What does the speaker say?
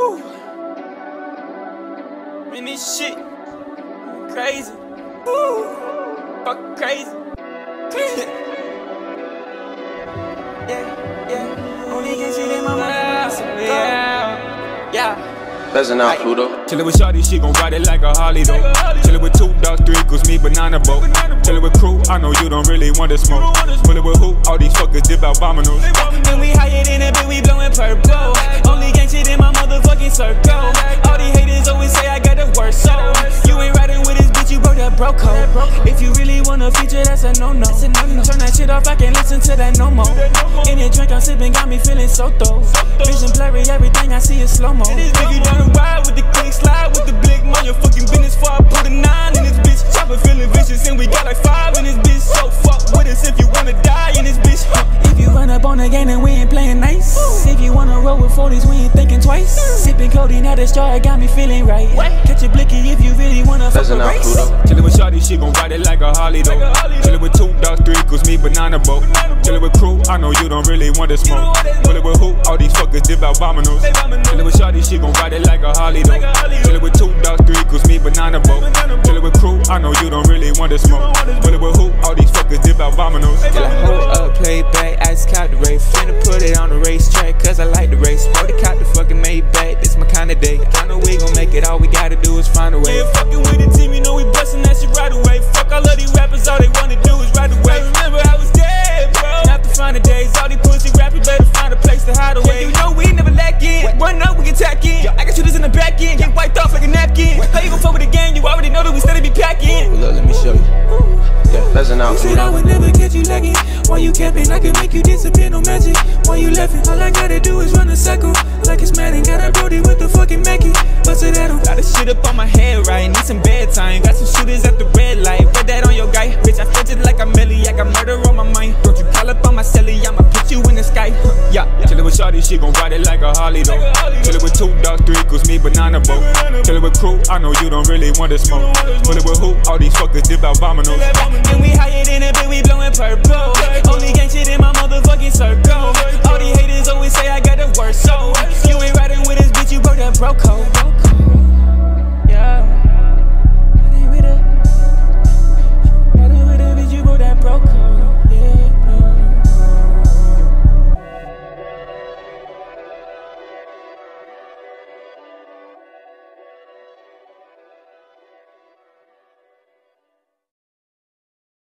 Woo. Man, this shit crazy. Woo. Fuck crazy. yeah, yeah. Only get shit in my mind. Yeah, yeah. Peasant out, Pluto. Chillin' with Shawty, she gon' ride it like a Harley though. Chillin' with two dogs, three equals me, banana boat. Chillin' with crew, I know you don't really want to smoke. Pullin' with who? All these fuckers dip abominals. Bro code. If you really wanna feature, that's a no no. Turn that shit off, I can't listen to that no more. Any drink I'm sipping got me feeling so though. Vision blurry, everything I see is slow mo. If you down to ride with the click, slide with the blick, mind your fucking business before I put a nine in this bitch. Chopper feeling vicious, and we got like five in this bitch. So fuck with us if you wanna die in this bitch. If you run up on the game, then we ain't playing nice. If you wanna roll with 40s, we ain't thinking twice. Mm. Sipping codeine at the straw, got me feeling right. Catch a blicky if you really wanna fuck a race. She gon' ride it like a Harley though. Chillin' with two dogs, three equals me, banana boat. Chillin' with crew, I know you don't really want to smoke. Pullin' with who? All these fuckers dip abominals. Chillin' with Shawty, she gon' ride it like a Harley though. Chillin' with two dogs, three equals me, banana boat. Chillin' with crew, I know you don't really want to smoke. Pullin' with who? All these fuckers dip abominals. Till I hold up, play back, ice count the race. Finna put it on the racetrack, cause I like the race. Brody caught the fucking Maybach, this my kinda day. I know we gon' make it, all we gotta do is find a way. Yeah, fucking with the team, you know back end, get wiped off like a napkin. How you gon' fuck with the gang? You already know that we steady be packing. Look, let me show you. Yeah, peasant out, You said I Pluto. would never catch you lagging. Why you camping? I can make you disappear, no magic. Why you laughing? All I gotta do is run a circle. Like it's Madden, got a Brody with the fucking Mackie. Bust it at him. Got a shit up on my head, right? Need some bedtime. Got some shooters at the red light. Put that on your guy. Bitch, I felt it like a melly. I got murder on She gon' ride it like a Harley though. Kill it with two dogs, three equals me, banana boat. Kill it with crew, I know you don't really want to smoke. Kill it with who? All these fuckers dip out abominals. And we higher than a bit, we blowin' purple. Only gang shit in my motherfucking circle. All these haters always say I got the worst soul. You ain't riding with this bitch, you broke that bro code.